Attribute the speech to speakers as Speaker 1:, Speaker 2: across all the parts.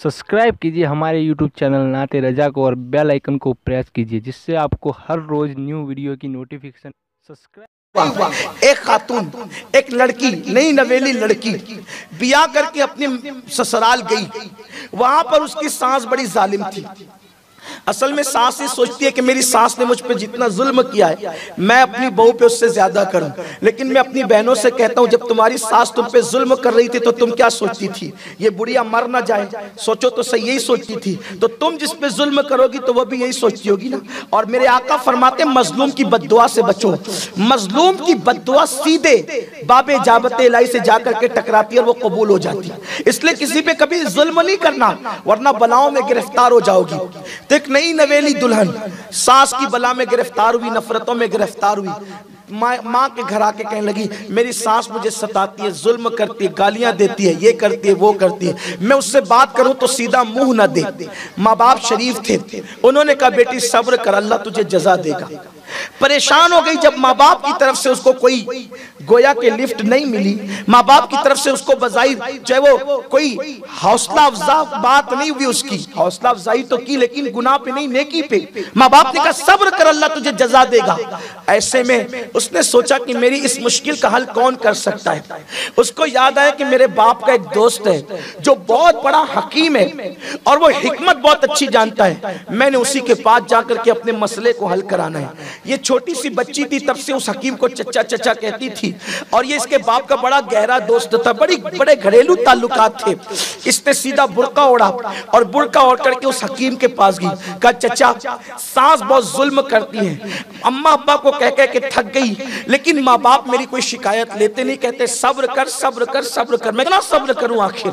Speaker 1: Subscribe कीजिए हमारे YouTube channel नाते रजा को और बेल आइकन को प्रेस कीजिए, जिससे आपको हर रोज़ न्यू वीडियो की नोटिफिकेशन सब्सक्राइब
Speaker 2: एक खातून, एक लड़की, नई नवेली लड़की बिया करके अपने ससुराल गई। वहाँ पर उसकी सांस बड़ी जालिम थी। असल में सास ये सोचती है कि मेरी सास ने मुझ पर जितना जुल्म किया है, मैं अपनी बहू पे उससे ज़्यादा करूँ। लेकिन मैं अपनी बहनों से कहता हूँ, जब तुम्हारी सास तुम पे जुल्म कर रही थी तो तुम क्या सोचती थी? ये बुढ़िया मर ना जाए। सोचो तो सही, यही सोचती थी। तो तुम जिस पे जुल्म करोगी तो वो भी यही सोचती होगी ना? और मेरे आका फरमाते मजलूम की बदुआ से बचो। मजलूम की बदुआ सीधे बाबे जाबत इलाई से जाकर के टकराती है और वो कबूल हो जाती है। इसलिए किसी पे कभी जुल्म नहीं करना, वरना बलाओं में गिरफ़्तार हो जाओगी। एक नई नवेली दुल्हन। सास की बला में गिरफ़्तार हुई, नफरतों में गिरफ़्तार हुई। माँ के घर आके कहने लगी, मेरी सास मुझे सताती है, जुल्म करती है, गालियाँ देती है, ये करती है, वो करती है। मैं उससे बात करूँ तो सीधा मुँह ना दे। माँ बाप शरीफ थे। उन्होंने कहा, बेटी, सब्र कर, अल्लाह तुझे जजा देगा। परेशान हो गई जब माँ बाप की तरफ़ से उसको कोई गोया के लिफ्ट नहीं मिली। माँ बाप की तरफ़ से उसको बजाई, चाहे वो कोई हौसला अफजा बात नहीं हुई उसकी। हौसला अफजाई तो की, लेकिन गुनाह पे नहीं, नेकी पे। माँ बाप ने कहा, सब्र कर, अल्लाह तुझे जजा देगा। ऐसे में उसने सोचा कि मेरी इस मुश्किल का हल कौन कर सकता है। उसको याद आया कि मेरे बाप का एक दोस्त है, जो बहुत बड़ा हकीम है, और वो हिकमत बहुत अच्छी जानता है। मैंने उसी के पास जाकर के अपने मसले को हल कराना है। ये छोटी सी बच्ची थी, तब से उस हकीम को चचा चचा कहती थी। और ये इसके बाप का बड़ा गहरा दोस्त था, बड़ी बड़े घरेलू ताल्लुकात थे। इसने सीधा बुरका ओढ़ा और बुरका ओढ़ करके उस हकीम के पास गई। कहा, चचा, सास बहुत जुल्म करती है। अम्मा अब्बा को कह कह के थक गई, लेकिन माँ बाप मेरी कोई शिकायत लेते नहीं, कहते, सब्र कर सब्र कर सब्र कर। मैं कितना सब्र करूँ आखिर?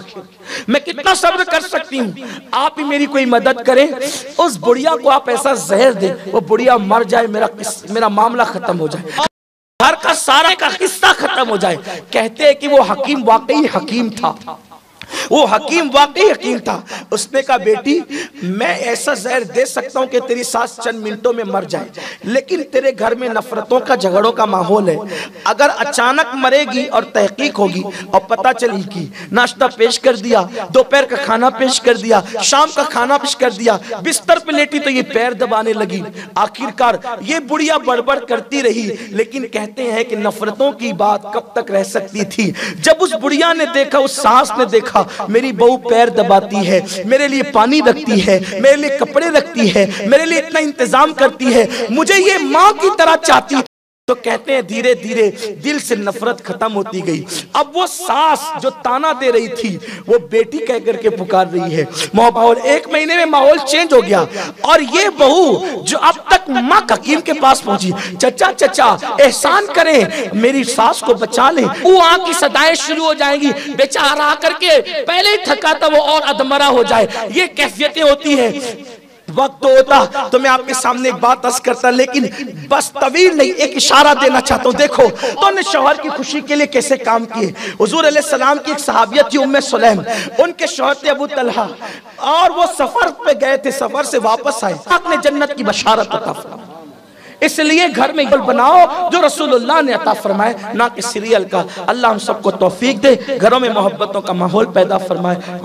Speaker 2: मैं कितना सब्र कर सकती हूँ? आप ही मेरी कोई मदद करें। उस बुढ़िया को आप ऐसा जहर दें, वो बुढ़िया मर जाए, मेरा मेरा मामला खत्म हो जाए। घर का सारे का किस्सा खत्म हो जाए। कहते हैं कि वो हकीम वाकई हकीम था। वो हकीम वाकई हकीम था। उसने कहा, बेटी, मैं ऐसा जहर दे सकता हूँ कि तेरी सास चंद मिनटों में मर जाए, लेकिन तेरे घर में नफरतों का, झगड़ों का माहौल है। अगर अचानक मरेगी और तहकीक होगी और पता चली कि नाश्ता पेश कर दिया, दोपहर का खाना पेश कर दिया, शाम का खाना पेश कर दिया, बिस्तर पे लेटी तो ये पैर दबाने लगी। आखिरकार ये बुढ़िया बड़बड़ करती रही, लेकिन कहते हैं कि नफरतों की बात कब तक रह सकती थी? जब उस बुढ़िया ने देखा, उस सास ने देखा देखा मेरी बहू पैर दबाती है, मेरे लिए पानी रखती है, मेरे लिए कपड़े रखती है, मेरे लिए इतना इंतज़ाम करती है, मुझे ये माँ की तरह चाहती तो कहते हैं धीरे धीरे दिल से नफरत खत्म होती गई। अब वो सास जो ताना दे रही थी, वो बेटी कह करके पुकार रही है। माहौल एक महीने में माहौल चेंज हो गया। और ये बहू जो अब तक माँ हकीम के पास पहुँची, चचा चचा, एहसान करें, मेरी सास को बचा ले। वो आँख की सदाएँ शुरू हो जाएँगी। बेचारा करके पहले ही थका था, वो और अधमरा हो जाए। ये कैफियतें होती है। वक्त होता तो मैं आपके सामने एक बात अर्ज़ करता, लेकिन बस तवील नहीं, एक इशारा देना चाहता हूँ। देखो तो ने शोहर की खुशी के लिए कैसे काम किए? हजूर सलाम की एक सहाबियत थी, उम्मे सुलैम। उनके शोहर थे अबू तलहा। और वो सफ़र पे गए थे, सफ़र से वापस आए। आपने जन्नत की बशारत अता इसलिए घर में इबल बनाओ, जो रसूलुल्लाह ने अता फरमाए ना कि सीरियल का। अल्लाह हम सबको तौफीक दे, घरों में मोहब्बतों का माहौल पैदा फरमाए।